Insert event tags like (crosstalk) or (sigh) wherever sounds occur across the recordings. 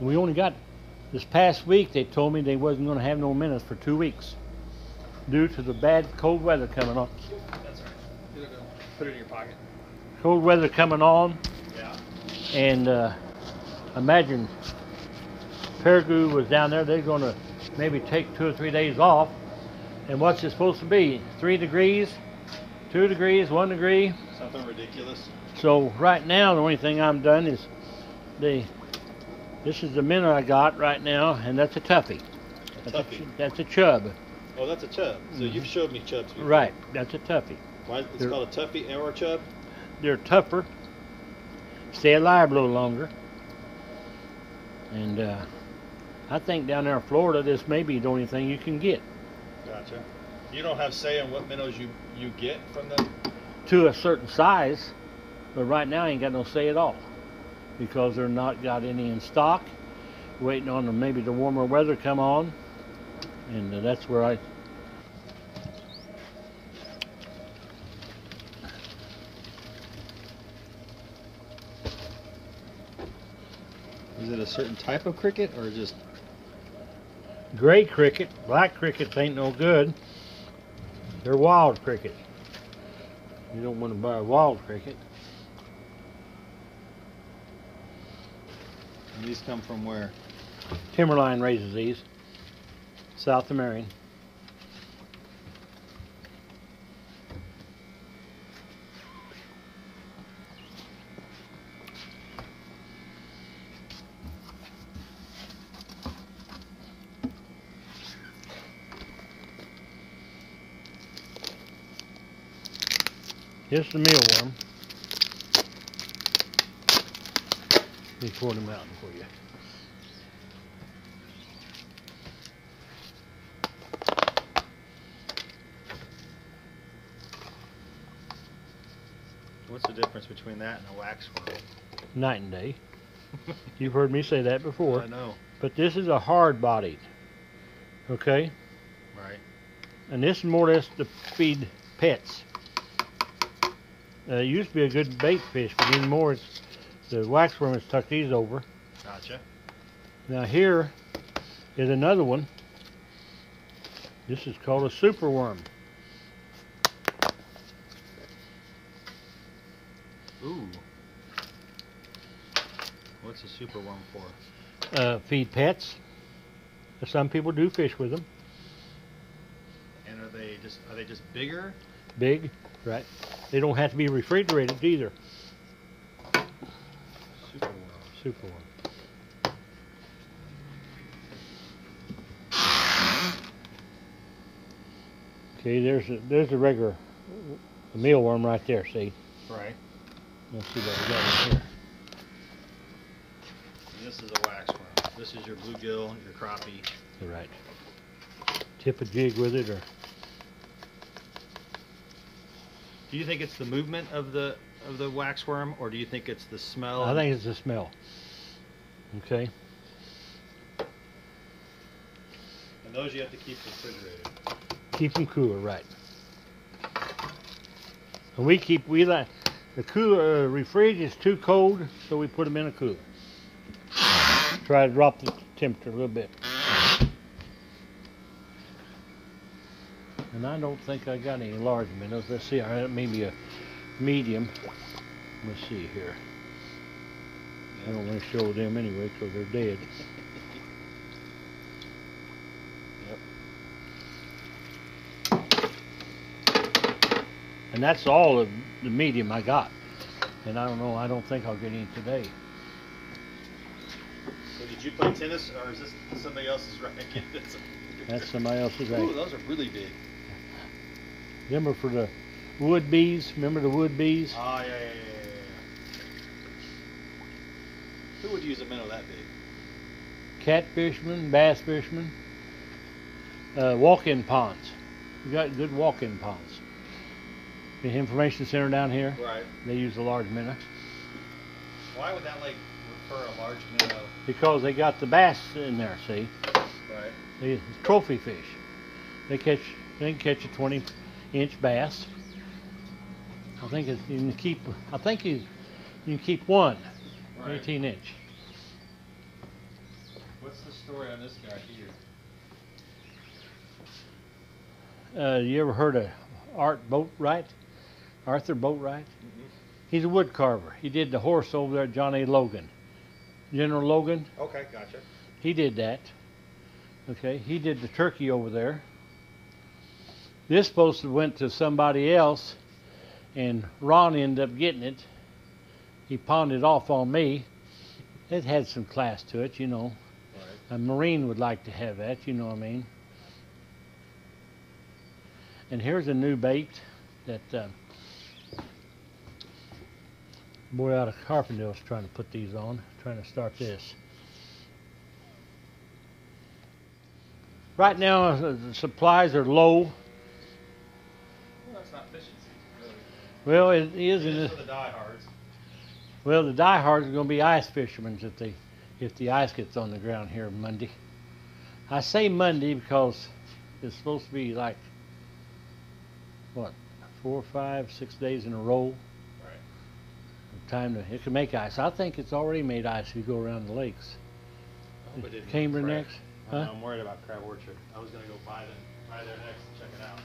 We only got this past week. They told me they wasn't going to have no minutes for two weeks due to the bad cold weather coming on. That's all right. Put it in your pocket. Cold weather coming on, Yeah. and uh, imagine Paragould was down there. They're going to maybe take two or three days off. And what's it supposed to be? Three degrees, two degrees, one degree. Something ridiculous. So right now, the only thing I'm done is the. This is the minnow I got right now, and that's a toughie. That's Tuffy. A, that's a chub. Oh, that's a chub. So you've showed me chubs before. Right, that's a toughie. Why it's They're- called a tuffy or a chub? They're tougher, stay alive a little longer, and uh, I think down there in Florida, this may be the only thing you can get Gotcha. You don't have say on what minnows you you get from them. to a certain size. But right now, I ain't got no say at all because they're not got any in stock. Waiting on them, maybe the warmer weather come on, and uh, that's where I Is it a certain type of cricket or just? Gray cricket, black crickets ain't no good. They're wild crickets. You don't want to buy a wild cricket. These come from where? Timberline raises these. South Marion. Here's the mealworm. Me pour them out for you. What's the difference between that and a wax waxworm? night and day. (laughs) You've heard me say that before. I know. But this is a hard bodied. Okay? Right. And this is more or less to feed pets. Uh, it used to be a good bait fish, but anymore it's the waxworm has tucked these over. Gotcha. Now here is another one. This is called a superworm. Ooh. What's a superworm for? Uh, feed pets. Some people do fish with them. And are they just are they just bigger? Big, right? They don't have to be refrigerated either. Superworm. Superworm. Okay, there's a, there's a regular a mealworm right there. See, Right. let's see what we got in here. And this is a waxworm. This is your bluegill, your crappie. You're right. Tip a jig with it, or Do you think it's the movement of the of the waxworm, or do you think it's the smell? I think it's the smell. Okay, And those you have to keep refrigerated. keep them cooler, right? And we keep we like the cooler uh, refrige is too cold, so we put them in a cooler. Try to drop the temperature a little bit. And I don't think I got any large minnows. Let's see, I maybe a medium. Let's see here. I don't want to show them anyway because they're dead. Yep. And that's all of the medium I got. And I don't know, I don't think I'll get any today. So did you play tennis, or is this somebody else's (laughs) racket? That's- That's somebody else's racket. Ooh, those are really big. Remember for the wood bees? Remember the wood bees? Oh yeah, yeah, yeah, yeah. Who would use a minnow that big? Catfishermen, bass fishermen, uh, walk-in ponds. We got good walk-in ponds. The information center down here, Right. they use a large minnow Why would that lake refer a large minnow? because they got the bass in there. See, Right. they trophy fish. They catch, they can catch a 20-inch bass. I think it's, you can keep. I think you, you can keep one Right. 18 inch. What's the story on this guy here? Uh, you ever heard of Art Boatwright? Arthur Boatwright? He's a wood carver. He did the horse over there at John A. Logan. General Logan, Okay, gotcha. he did that. Okay, he did the turkey over there. This to went to somebody else, and Ron ended up getting it. He pawned it off on me. It had some class to it, you know. Right. A Marine would like to have that, you know what I mean? And here's a new bait that uh, boy out of Carbondale's trying to put these on, trying to start this. Right now, uh, the supplies are low. Well, that's not fishing season, really. Well, it is. It In the, for the diehards. well, the diehards are going to be ice fishermen if they, if the ice gets on the ground here Monday. I say Monday because it's supposed to be like what four, five, six days in a row. Right. Time to it can make ice. I think it's already made ice if you go around the lakes. I hope it didn't Camber next, huh? I'm worried about Crab Orchard. I was gonna go by them, by there next and check it out.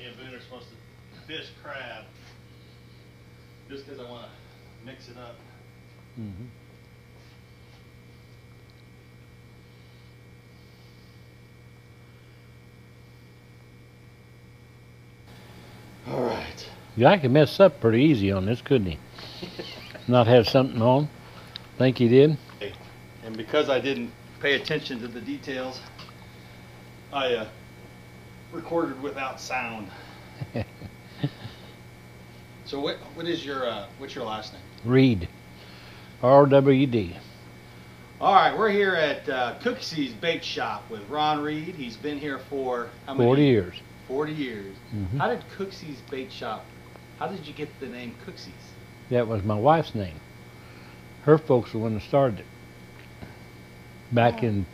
Me and Boone are supposed to fish crab, just 'cause I wanna mix it up. hmm All right. Yeah, I could mess up pretty easy on this, couldn't he? (laughs) Not have something on. Think he did? And because I didn't pay attention to the details, I uh, recorded without sound. (laughs) So what what is your uh, what's your last name? Reed. R W D. All right, we're here at uh, Cooksey's Bait Shop with Ron Reed. He's been here for how many? 40 years. 40 years. Mhm. How did Cooksey's Bait Shop? How did you get the name Cooksey's? That was my wife's name. Her folks were the one that started it. Back Oh. in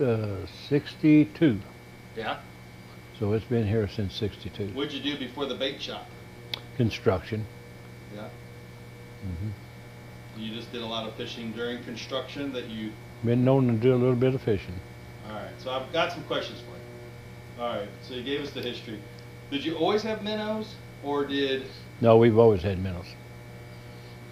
uh, 62. Yeah. So it's been here since 62. What'd you do before the bake shop? Construction. Yeah. Mm-hmm. You just did a lot of fishing during construction that you. Been known to do a little bit of fishing. All right. So I've got some questions for you. All right. So you gave us the history. Did you always have minnows, or did? No, we've always had minnows.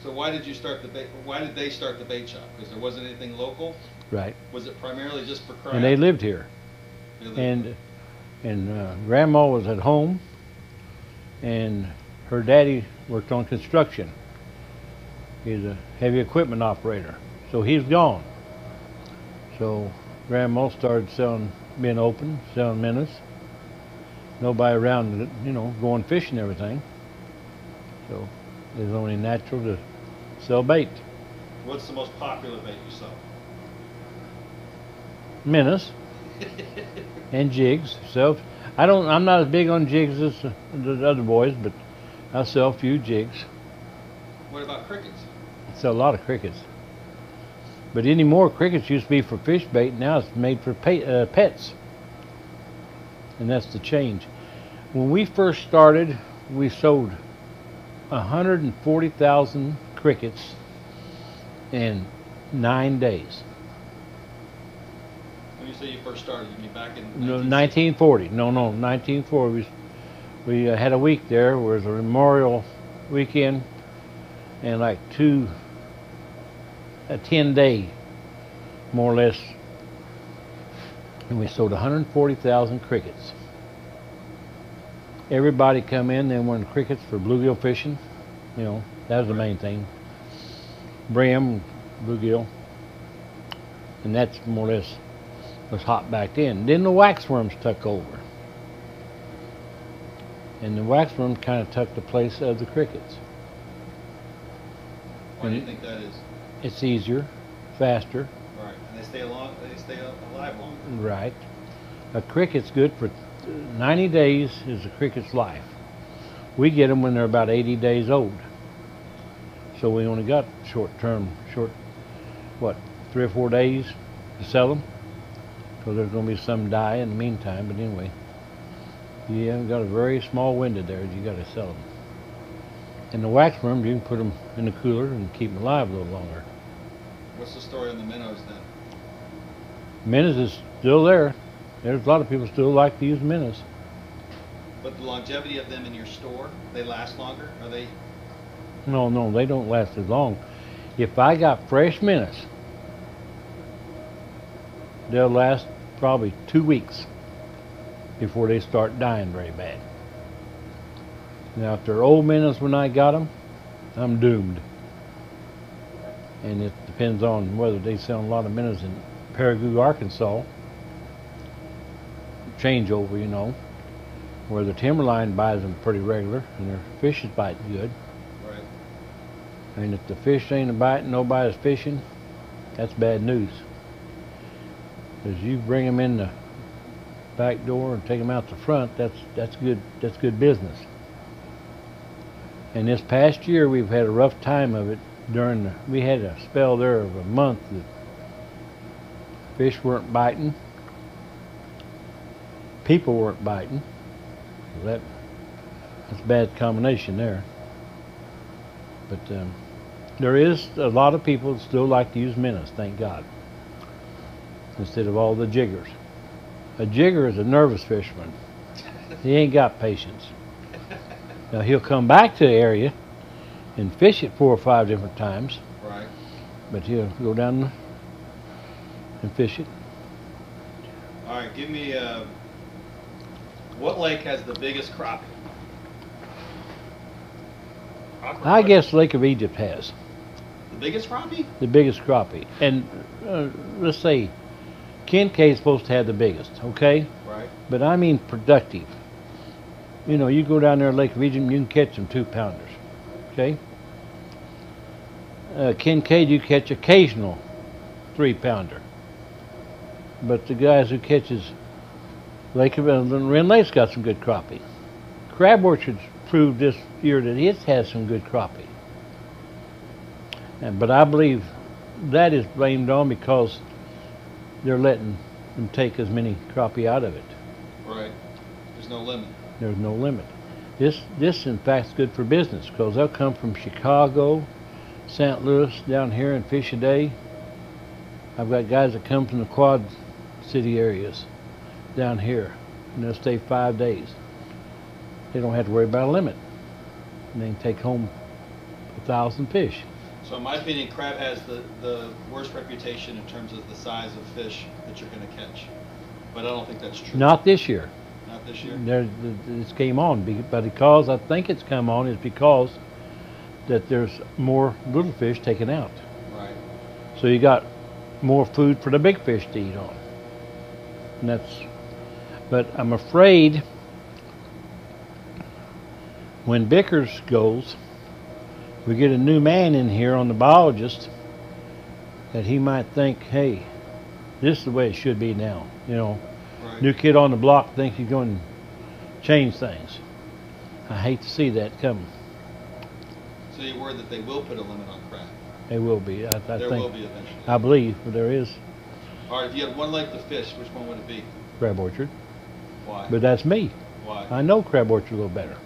So why did you start the bake? Why did they start the bait shop? Because there wasn't anything local. Right. Was it primarily just for crab? And they lived here. They lived- And and uh, grandma was at home, and her daddy worked on construction. He's a heavy equipment operator, so he's gone. So grandma started selling, being open, selling minnows. Nobody around, you know, going fishing and everything. So it's only natural to sell bait. What's the most popular bait you sell? Minnows and jigs. Sell. I don't. I'm not as big on jigs as the the other boys, but I sell a few jigs. What about crickets? I sell a lot of crickets. But anymore, crickets used to be for fish bait. Now it's made for pa- uh, pets, and that's the change. When we first started, we sold 140,000 crickets in nine days. When you say you first started, you mean back in 1940. No, no, 1940. We, we uh, had a week there. Where it was a Memorial weekend, and like two, a 10 day, more or less. And we sold 140,000 crickets. Everybody come in. They wanted crickets for bluegill fishing. You know, that was the main thing. Brim, bluegill, and that's more or less was hot back then. Then the waxworms took over. And the waxworms kind of took the place of the crickets. Why do you think that is? It's easier, faster, Right. And they stay along. They stay alive longer. right. A cricket's good for 90 days is a cricket's life. We get them when they're about 80 days old. So we only got short term, short, what, three or four days to sell them? Because there's going to be some die in the meantime, but anyway. You haven't got a very small window there, you got to sell them. And the waxworms, you can put them in the cooler and keep them alive a little longer. What's the story on the minnows then? Minnows is still there. There's a lot of people still like to use minnows. But the longevity of them in your store, they last longer? Are they? No, no, they don't last as long. If I got fresh minnows, they'll last probably two weeks before they start dying very bad. Now, if they're old minnows when I got them, I'm doomed. And it depends on whether they sell a lot of minnows in Paragould, Arkansas. Changeover, you know, where the timberline buys them pretty regular and their fish is biting good. Right. And if the fish ain't biting, nobody's fishing, that's bad news. Because you bring them in the back door and take them out the front, that's that's good. That's good business. And this past year, we've had a rough time of it. During the, we had a spell there of a month that fish weren't biting, people weren't biting. That that's a bad combination there. But um, there is a lot of people that still like to use minnows, thank God, instead of all the jiggers. A jigger is a nervous fisherman. He ain't got patience. Now he'll come back to the area and fish it four or five different times, Right. but he'll go down and fish it. All right. Give me. Uh, what lake has the biggest crappie? Awkward I guess Lake of Egypt has the biggest crappie. the biggest crappie, and uh, let's say Kincaid is supposed to have the biggest, okay? Right. But I mean productive. You know, you go down there Lake Region, you can catch some two pounders. Okay? Uh, Kincaid, you catch occasional three pounder. But the guys who catches Lake of Rend Lake's got some good crappie. Crab Orchards proved this year that it has some good crappie. And, but I believe that is blamed on because they're letting them take as many crappie out of it. Right. There's no limit. There's no limit. This, this in fact, is good for business because they'll come from Chicago, St. Louis, down here and fish a day. I've got guys that come from the Quad City areas down here, and they'll stay five days. They don't have to worry about a limit. And they can take home a thousand fish. So in my opinion, crab has the, the worst reputation in terms of the size of fish that you're going to catch. But I don't think that's true. Not this year. Not this year. There, this came on, be- but because I think it's come on is because that there's more little fish taken out. Right. So you got more food for the big fish to eat on. And that's, but I'm afraid when Bickers goes, we get a new man in here on the biologist that he might think, hey, this is the way it should be now. You know, Right. new kid on the block thinks he's going to change things. I hate to see that coming. So you're worried that they will put a limit on crab. They will be. I, I there think. will be eventually. I believe there is All right. If you had one lake to fish, which one would it be? crab orchard, Why? but that's me. Why? I know crab orchard a little better.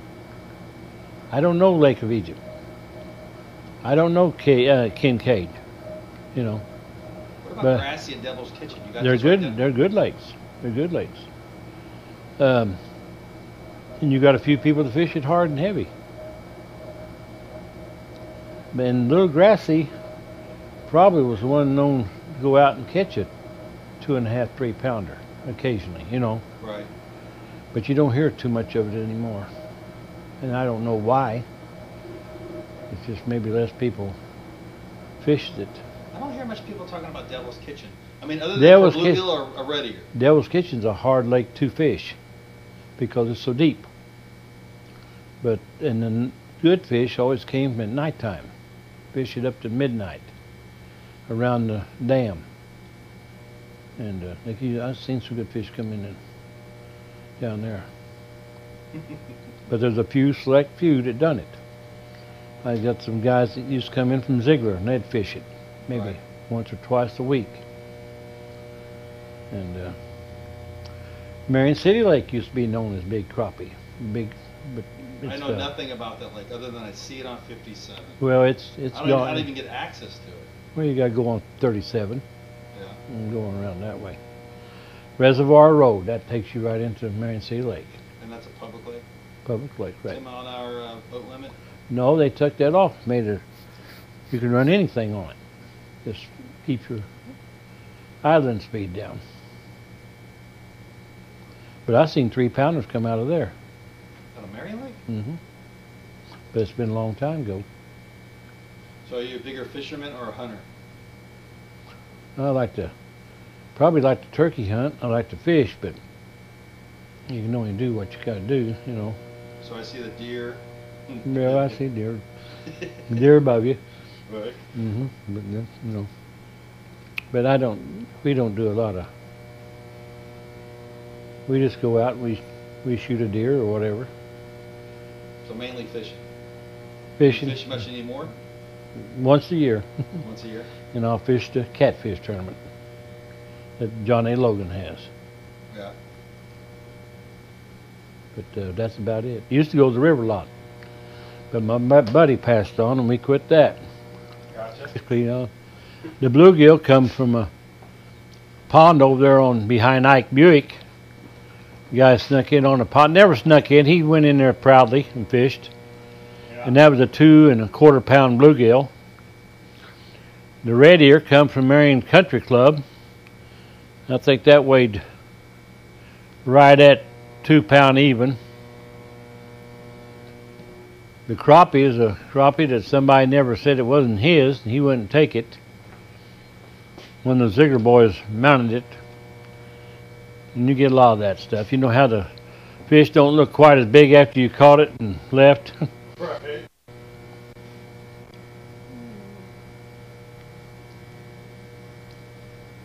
I don't know Lake of Egypt. I don't know K, uh, Kincaid. You know, what about but- Grassy and Devil's Kitchen? You got they're this right good. They're good lakes. They're good lakes. Um, and you got a few people to fish it hard and heavy. And Little Grassy probably was the one known to go out and catch it, two and a half, three pounder occasionally, you know. Right. But you don't hear too much of it anymore. And I don't know why. It's just maybe less people fished it. I don't hear much people talking about Devil's Kitchen. I mean, other than Devil's for bluegill or, or red ear. Devil's Kitchen's a hard lake to fish because it's so deep. But and the good fish always came at nighttime. Fish it up to midnight around the dam. And uh, like you, I've seen some good fish come in and down there. (laughs) But there's a few select few that done it. I got some guys that used to come in from Zeigler and they'd fish it maybe Right. once or twice a week. And uh, Marion City Lake used to be known as Big Crappie. Big, but I know uh, nothing about that lake other than I see it on 57. Well, it's it's I don't, even, I don't even get access to it. Well, you gotta go on 37 Yeah. and going around that way. Reservoir Road, that takes you right into Marion City Lake, And that's a public lake? public lake, right? Ten mile an hour uh, boat limit? No, they took that off, made it, you can run anything on it. Just keep your idling speed down. But I've seen three pounders come out of there. Out of Marion Lake? hmm But it's been a long time ago. So are you a bigger fisherman or a hunter? I like to, probably like to turkey hunt. I like to fish, but you can only do what you gotta do, you know. So I see the deer. Yeah, I see deer, deer above you. Right. Mm-hmm. But that's, you know, but I don't. We don't do a lot of. We just go out and we we shoot a deer or whatever. So mainly fishing. Fishing Fish much anymore? once a year, (laughs) Once a year? and I'll fish the catfish tournament that John A. Logan has. Yeah. But uh, that's about it. Used to go to the river a lot, but my, my buddy passed on, and we quit that. Gotcha. You know, the bluegill come from a pond over there on behind Ike Buick. The guy snuck in on the pond. Never snuck in. He went in there proudly and fished. And that was a two and a quarter pound bluegill. The red ear come from Marion Country Club. I think that weighed right at two pound even. The crappie is a crappie that somebody never said it wasn't his, and he wouldn't take it. When the Ziegler boys mounted it, and you get a lot of that stuff. You know how the fish don't look quite as big after you caught it and left. Right. (laughs)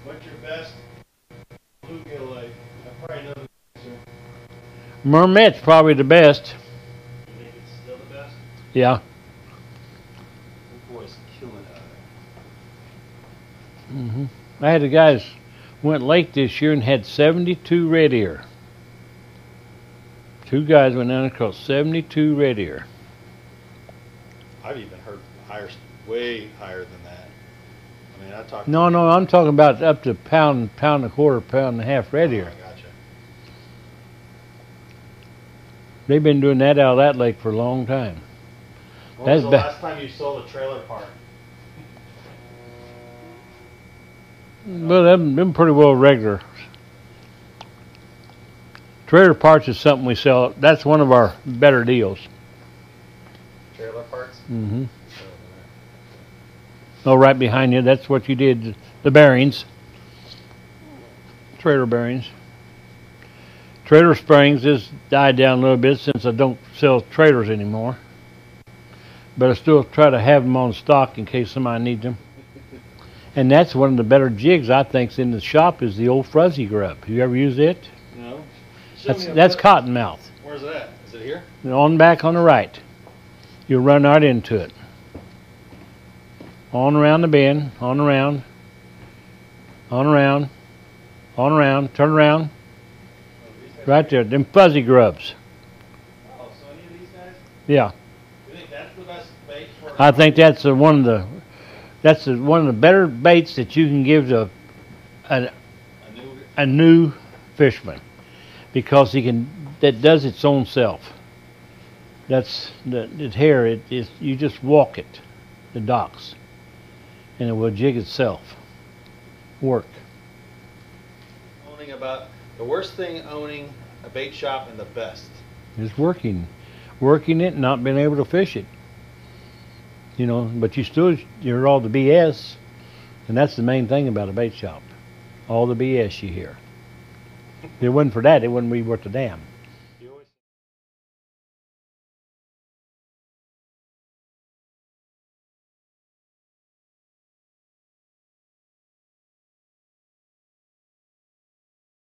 What's your best bluegill lake? I probably know the answer. Mermet's probably the best. You think it's still the best? Yeah. Boy's killing it out there. hmm I had the guys went lake this year and had 72 red ear. Two guys went down and caught 72 red ear. I've even heard higher, way higher than that. I mean, I talked. No, no, I'm talking about up to pound, pound and a quarter, pound and a half red ear. Oh, gotcha. They've been doing that out of that lake for a long time. When That's was the last time you sold a trailer park? Well, them, been pretty well regular. Trailer parts is something we sell. That's one of our better deals. Trailer parks? hmm Oh, right behind you. That's what you did. The bearings. Trailer bearings. Trailer springs has died down a little bit since I don't sell trailers anymore. But I still try to have them on stock in case somebody needs them. And that's one of the better jigs I think's in the shop is the old fuzzy grub. You ever use it? No. That's that's cottonmouth. Where's that? Is it here? On back on the right. You run right into it. On around the bend, on around, on around, on around, turn around, oh, right there. Them fuzzy grubs. Oh, so any of these guys? Yeah, You think that's the best bait for? I think that's the, one of the that's the, one of the better baits that you can give to a, A new, a fisherman because he can that does its own self. That's the it hair. It is you just walk it, the docks, and it will jig itself. Work. owning about, the worst thing owning a bait shop and the best. is working, working it, and not being able to fish it. You know, but you still you're all the BS, and that's the main thing about a bait shop. All the BS you hear. If it wasn't for that, it wouldn't be worth a damn.